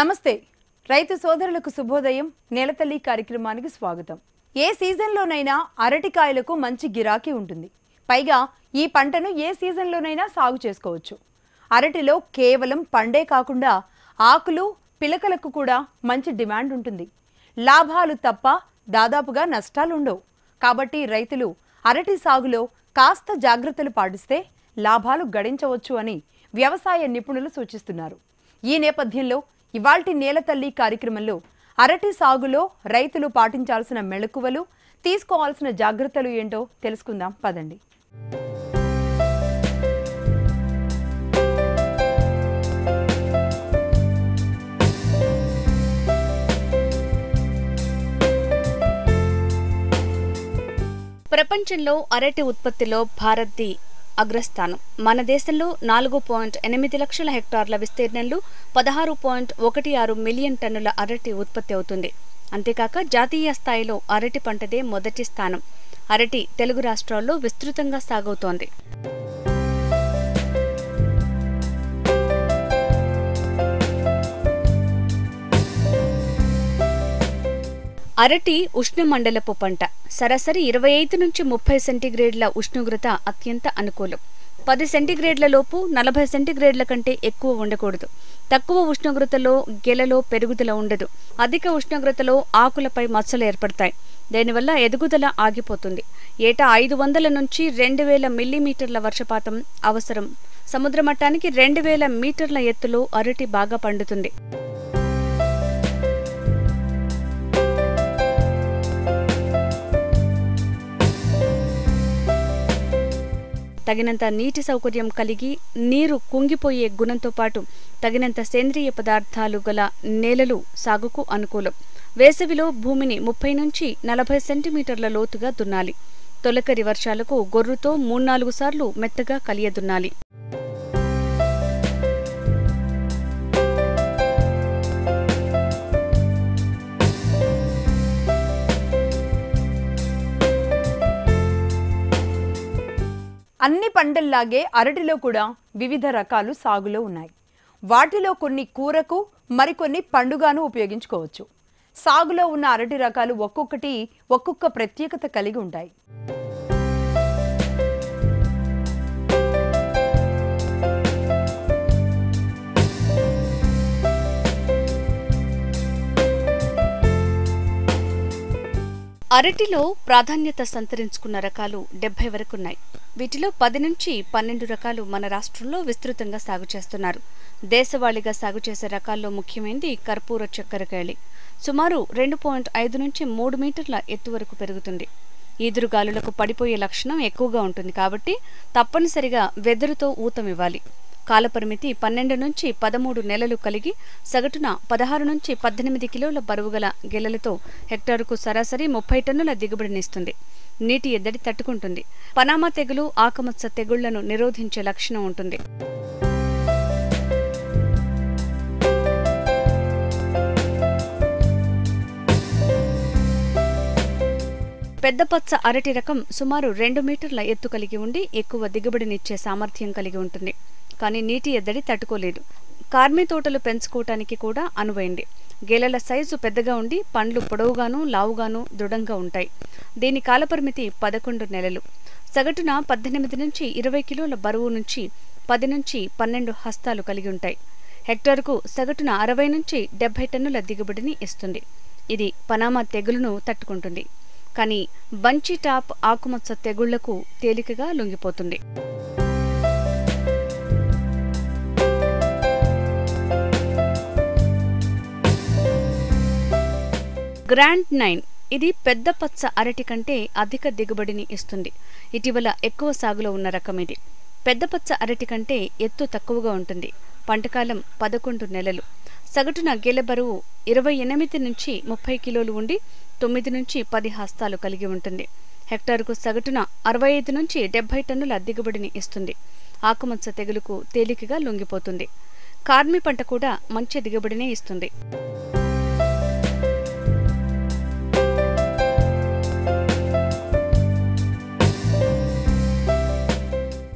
నమస్తే. రైతు సోదరులకు శుభోదయం. నేలతల్లి కార్యక్రమానికి స్వాగతం. ఏ సీజన్లోనైనా అరటికాయలకు మంచి గిరాకీ ఉంటుంది. పైగా ఈ పంటను ఏ సీజన్లోనైనా సాగు చేసుకోవచ్చు. అరటిలో కేవలం పండే కాకుండా ఆకులు పిలకలకు కూడా మంచి డిమాండ్ ఉంటుంది. లాభాలు తప్ప దాదాపుగా నష్టాలు ఉండవు. కాబట్టి రైతులు అరటి సాగులో కాస్త జాగ్రత్తలు పాటిస్తే లాభాలు గడించవచ్చు అని వ్యవసాయ నిపుణులు సూచిస్తున్నారు. ఈ నేపథ్యంలో ఇవాల్టి నేలతల్లి కార్యక్రమంలో అరటి సాగులో రైతులు పాటించాల్సిన మెళకువలు తీసుకోవాల్సిన జాగ్రత్తలు ఏంటో తెలుసుకుందాం. పదండి. ప్రపంచంలో అరటి ఉత్పత్తిలో భారత్ది అగ్రస్థానం. మన దేశంలో నాలుగు పాయింట్ ఎనిమిది లక్షల హెక్టార్ల విస్తీర్ణంలో పదహారు పాయింట్ ఒకటి ఆరు మిలియన్ టన్నుల అరటి ఉత్పత్తి అవుతుంది. అంతేకాక జాతీయ స్థాయిలో అరటి పంటదే మొదటి స్థానం. అరటి తెలుగు రాష్ట్రాల్లో విస్తృతంగా సాగవుతోంది. అరటి ఉష్ణమండలపు పంట. సరాసరి ఇరవై ఐదు నుంచి ముప్పై సెంటీగ్రేడ్ల ఉష్ణోగ్రత అత్యంత అనుకూలం. పది సెంటీగ్రేడ్ల లోపు నలభై సెంటీగ్రేడ్ల కంటే ఎక్కువ ఉండకూడదు. తక్కువ ఉష్ణోగ్రతలో గెలలో పెరుగుదల ఉండదు. అధిక ఉష్ణోగ్రతలో ఆకులపై మచ్చలు ఏర్పడతాయి. దీనివల్ల ఎదుగుదల ఆగిపోతుంది. ఏటా ఐదు వందల నుంచి రెండు వేల మిల్లీమీటర్ల వర్షపాతం అవసరం. సముద్ర మట్టానికి రెండు వేల మీటర్ల ఎత్తులో అరటి బాగా పండుతుంది. తగినంత నీటి సౌకర్యం కలిగి నీరు కుంగిపోయే గుణంతో పాటు తగినంత సేంద్రియ పదార్థాలు గల నేలలు సాగుకు అనుకూలం. వేసవిలో భూమిని ముప్పై నుంచి నలభై సెంటీమీటర్ల లోతుగా దున్నాలి. తొలకరి వర్షాలకు గొర్రుతో మూడు నాలుగు సార్లు మెత్తగా కలియదున్నాలి. అన్ని పంటల్లాగే అరటిలో కూడా వివిధ రకాలు సాగులో ఉన్నాయి. వాటిలో కొన్ని కూరకు మరికొన్ని పండుగాను ఉపయోగించుకోవచ్చు. సాగులో ఉన్న అరటి రకాలు ఒక్కొక్కటి ఒక్కొక్క ప్రత్యేకత కలిగి ఉంటాయి. అరటిలో ప్రాధాన్యత సంతరించుకున్న రకాలు డెబ్బై వరకున్నాయి. వీటిలో పది నుంచి పన్నెండు రకాలు మన రాష్ట్రంలో విస్తృతంగా సాగు చేస్తున్నారు. దేశవాళీగా సాగు చేసే రకాల్లో ముఖ్యమైనది కర్పూర చక్కెరకేళి సుమారు రెండు పాయింట్ ఐదు నుంచి మూడు మీటర్ల ఎత్తు వరకు పెరుగుతుంది. ఈదురుగాలులకు పడిపోయే లక్షణం ఎక్కువగా ఉంటుంది కాబట్టి తప్పనిసరిగా వెదురుతో ఊతమివ్వాలి కాలపరిమితి పన్నెండు నుంచి పదమూడు నెలలు కలిగి సగటున పదహారు నుంచి పద్దెనిమిది కిలోల బరువుగల గెలలతో హెక్టారుకు సరాసరి ముప్పై టన్నుల దిగుబడినిస్తుంది నీటి ఎద్దడి తట్టుకుంటుంది. పనామా తెగులు ఆకమత్స తెగుళ్ళను నిరోధించే లక్షణం ఉంటుంది. పెద్దపచ్చ అరటి రకం సుమారు రెండు మీటర్ల ఎత్తు కలిగి ఉండి ఎక్కువ దిగుబడినిచ్చే సామర్థ్యం కలిగి ఉంటుంది. కానీ నీటి ఎద్దడి తట్టుకోలేదు. కార్మి తోటలు పెంచుకోవటానికి కూడా అనువైంది. గేలల సైజు పెద్దగా ఉండి పండ్లు పొడవుగాను లావుగాను దృఢంగా ఉంటాయి. దీని కాలపరిమితి పదకొండు నెలలు. సగటున పద్దెనిమిది నుంచి ఇరవై కిలోల బరువు నుంచి పది నుంచి పన్నెండు హస్తాలు కలిగి ఉంటాయి. హెక్టార్కు సగటున అరవై నుంచి డెబ్బై టన్నుల దిగుబడిని ఇస్తుంది. ఇది పనామా తెగులును తట్టుకుంటుంది. కానీ బంచి టాప్ ఆకుమచ్చ తెగుళ్ళకు తేలికగా లొంగిపోతుంది. Grand nine. ఇది పెద్ద పచ్చ అరటి కంటే అధిక దిగుబడిని ఇస్తుంది. ఇటీవల ఎక్కువ సాగులో ఉన్న రకం ఇది పెద్ద పచ్చ అరటి కంటే ఎత్తు తక్కువగా ఉంటుంది. పంటకాలం పదకొండు నెలలు. సగటున గెల బరువు ఇరవై ఎనిమిది నుంచి ముప్పై కిలోలు ఉండి తొమ్మిది నుంచి పది హస్తాలు కలిగి ఉంటుంది. హెక్టారుకు సగటున అరవై ఐదు నుంచి డెబ్బై టన్నుల దిగుబడిని ఇస్తుంది. ఆకుమచ్చ తెగులుకు తేలికగా లొంగిపోతుంది. కార్మి పంట కూడా మంచి దిగుబడినే ఇస్తుంది.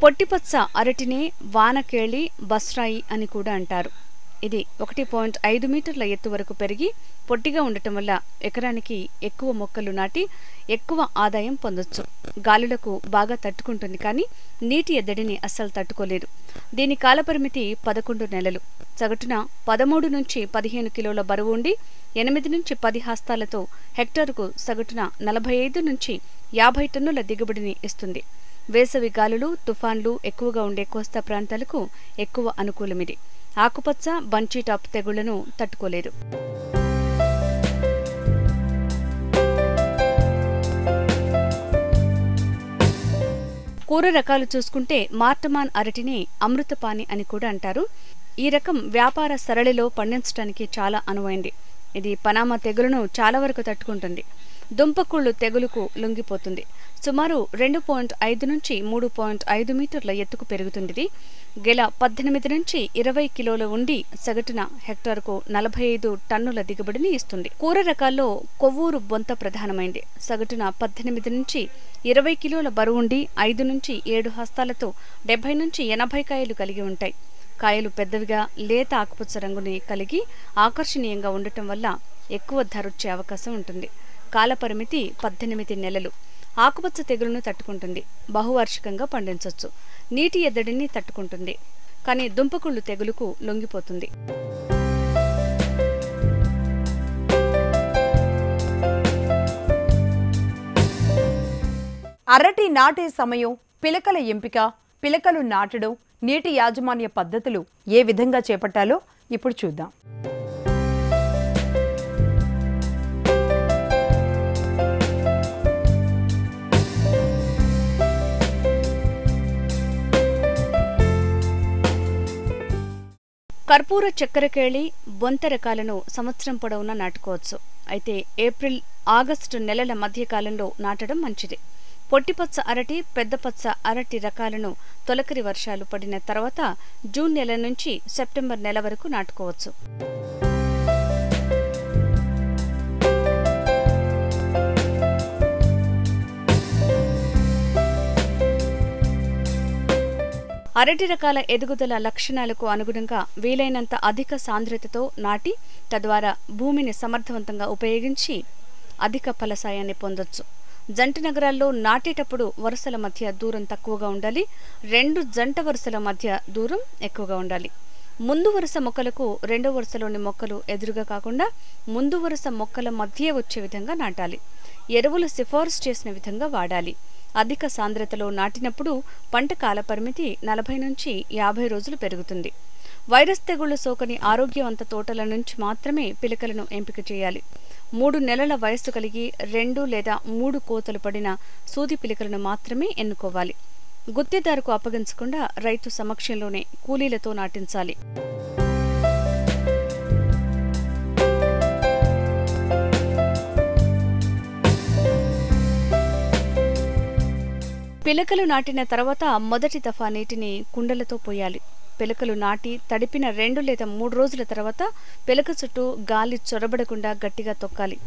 పొట్టిపచ్చ అరటినే వానకేళి బస్రాయి అని కూడా అంటారు. ఇది ఒకటి పాయింట్ ఐదు మీటర్ల ఎత్తు వరకు పెరిగి పొట్టిగా ఉండటం వల్ల ఎకరానికి ఎక్కువ మొక్కలు నాటి ఎక్కువ ఆదాయం పొందొచ్చు. గాలులకు బాగా తట్టుకుంటుంది కానీ నీటి ఎద్దడిని అస్సలు తట్టుకోలేదు. దీని కాలపరిమితి పదకొండు నెలలు. సగటున పదమూడు నుంచి పదిహేను కిలోల బరువు ఉండి ఎనిమిది నుంచి పది హస్తాలతో హెక్టారుకు సగటున నలభై ఐదు నుంచి యాభై టన్నుల దిగుబడిని ఇస్తుంది. వేసవి గాలులు తుఫాన్లు ఎక్కువగా ఉండే కోస్తా ప్రాంతాలకు ఎక్కువ అనుకూలమిది. ఆకుపచ్చ బంచీ టాప్ తెగుళ్ళను తట్టుకోలేదు. కూర రకాలు చూసుకుంటే మార్టమాన్ అరటిని అమృతపాని అని కూడా అంటారు. ఈ రకం వ్యాపార సరళిలో పండించడానికి చాలా అనువైంది. ఇది పనామా తెగులను చాలా వరకు తట్టుకుంటుంది. దుంపకుళ్ళు తెగులుకు లొంగిపోతుంది. సుమారు రెండు పాయింట్ ఐదు నుంచి మూడు పాయింట్ ఐదు మీటర్ల ఎత్తుకు పెరుగుతుంది గెల పద్దెనిమిది నుంచి ఇరవై కిలోల ఉండి సగటున హెక్టార్కు నలభై ఐదు టన్నుల దిగుబడిని ఇస్తుంది. కూర రకాల్లో కొవ్వూరు బొంత ప్రధానమైంది. సగటున పద్దెనిమిది నుంచి ఇరవై కిలోల బరువుండి ఐదు నుంచి ఏడు హస్తాలతో డెబ్బై నుంచి ఎనభై కాయలు కలిగి ఉంటాయి. కాయలు పెద్దవిగా లేత ఆకుపచ్చ రంగుని కలిగి ఆకర్షణీయంగా ఉండటం వల్ల ఎక్కువ ధరొచ్చే అవకాశం ఉంటుంది. కాలపరిమితి పద్దెనిమిది నెలలు. ఆకుపచ్చ తెగులును తట్టుకుంటుంది. బహువార్షికంగా పండించవచ్చు నీటి ఎద్దడిని తట్టుకుంటుంది. కానీ దుంపకుళ్ళు తెగులుకు లొంగిపోతుంది. అరటి నాటే సమయం పిలకల ఎంపిక పిలకలు నాటడం నీటి యాజమాన్య పద్ధతులు ఏ విధంగా చేపట్టాలో ఇప్పుడు చూద్దాం. కర్పూర చక్కెరకేళి బొంత రకాలను సంవత్సరం పొడవునా నాటుకోవచ్చు. అయితే ఏప్రిల్ ఆగస్టు నెలల మధ్యకాలంలో నాటడం మంచిది. పొట్టిపచ్చ అరటి పెద్దపచ్చ అరటి రకాలను తొలకరి వర్షాలు పడిన తర్వాత జూన్ నెల నుంచి సెప్టెంబర్ నెల వరకు నాటుకోవచ్చు. అరటి రకాల ఎదుగుదల లక్షణాలకు అనుగుణంగా వీలైనంత అధిక సాంద్రతతో నాటి తద్వారా భూమిని సమర్థవంతంగా ఉపయోగించి అధిక ఫలసాయాన్ని పొందొచ్చు. జంట నగరాల్లో నాటేటప్పుడు వరుసల మధ్య దూరం తక్కువగా ఉండాలి. రెండు జంట వరుసల మధ్య దూరం ఎక్కువగా ఉండాలి. ముందు వరుస మొక్కలకు రెండో వరుసలోని మొక్కలు ఎదురుగా కాకుండా ముందు వరుస మొక్కల మధ్య వచ్చే విధంగా నాటాలి. ఎరువులు సిఫార్సు చేసిన విధంగా వాడాలి. అధిక సాంద్రతలో నాటినప్పుడు పంట కాల పరిమితి నలభై నుంచి యాభై రోజులు పెరుగుతుంది. వైరస్ తెగుళ్ళు సోకని ఆరోగ్యవంత తోటల నుంచి మాత్రమే పిలకలను ఎంపిక చేయాలి. మూడు నెలల వయస్సు కలిగి రెండు లేదా మూడు కోతలు పడిన సూది పిలకలను మాత్రమే ఎన్నుకోవాలి. గుత్తేదారుకు అప్పగించకుండా రైతు సమక్షంలోనే కూలీలతో నాటించాలి. పిలకలు నాటిన తర్వాత మొదటి దఫా నీటిని కుండలతో పోయాలి. పిలకలు నాటి తడిపిన రెండు లేదా మూడు రోజుల తర్వాత పిలక చుట్టూ గాలి చొరబడకుండా గట్టిగా తొక్కాలి.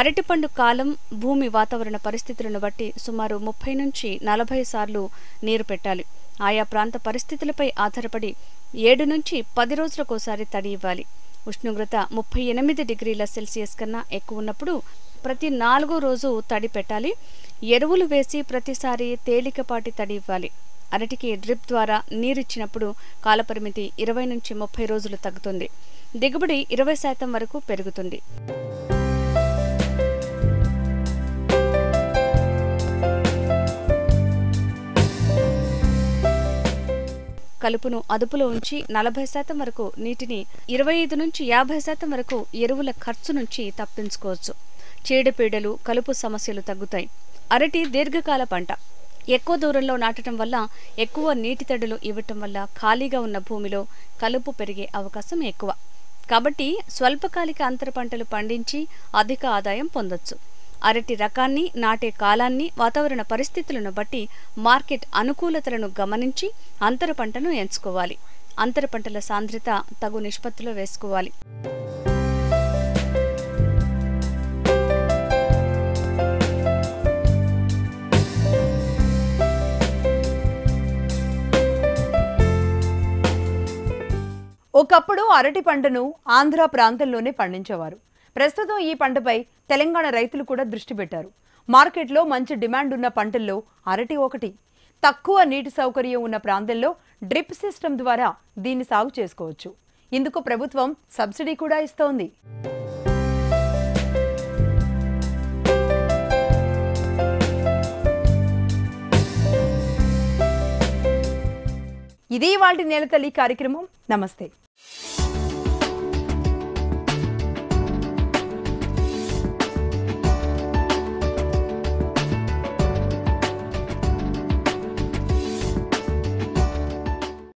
అరటిపండు కాలం భూమి వాతావరణ పరిస్థితులను బట్టి సుమారు ముప్పై నుంచి నలభై సార్లు నీరు పెట్టాలి. ఆయా ప్రాంత పరిస్థితులపై ఆధారపడి ఏడు నుంచి పది రోజులకోసారి తడి ఇవ్వాలి. ఉష్ణోగ్రత ముప్పై ఎనిమిది డిగ్రీల సెల్సియస్ కన్నా ఎక్కువ ఉన్నప్పుడు ప్రతి నాలుగో రోజు తడి పెట్టాలి. ఎరువులు వేసి ప్రతిసారి తేలికపాటి తడి ఇవ్వాలి. అరటికి డ్రిప్ ద్వారా నీరిచ్చినప్పుడు కాలపరిమితి ఇరవై నుంచి ముప్పై రోజులు తగ్గుతుంది. దిగుబడి ఇరవై శాతం వరకు పెరుగుతుంది. కలుపును అదుపులో ఉంచి నలభై శాతం వరకు నీటిని ఇరవై ఐదు నుంచి యాభై శాతం వరకు ఎరువుల ఖర్చు నుంచి తప్పించుకోవచ్చు. చీడపీడలు కలుపు సమస్యలు తగ్గుతాయి. అరటి దీర్ఘకాల పంట. ఎక్కువ దూరంలో నాటడం వల్ల ఎక్కువ నీటి తడులు ఇవ్వటం వల్ల ఖాళీగా ఉన్న భూమిలో కలుపు పెరిగే అవకాశం ఎక్కువ. కాబట్టి స్వల్పకాలిక అంతర పంటలు పండించి అధిక ఆదాయం పొందొచ్చు. అరటి రకాన్ని నాటే కాలాన్ని వాతావరణ పరిస్థితులను బట్టి మార్కెట్ అనుకూలతలను గమనించి అంతర పంటను ఎంచుకోవాలి. అంతర పంటల సాంద్రత తగు నిష్పత్తిలో వేసుకోవాలి. ఒకప్పుడు అరటి పంటను ఆంధ్ర ప్రాంతంలోనే పండించేవారు. ప్రస్తుతం ఈ పంటపై తెలంగాణ రైతులు కూడా దృష్టి పెట్టారు. మార్కెట్లో మంచి డిమాండ్ ఉన్న పంటల్లో అరటి ఒకటి. తక్కువ నీటి సౌకర్యం ఉన్న ప్రాంతంలో డ్రిప్ సిస్టమ్ ద్వారా దీన్ని సాగు చేసుకోవచ్చు. ఇందుకు ప్రభుత్వం సబ్సిడీ కూడా ఇస్తోంది. ఇది వాటి నేలతల్లి కార్యక్రమం. నమస్తే.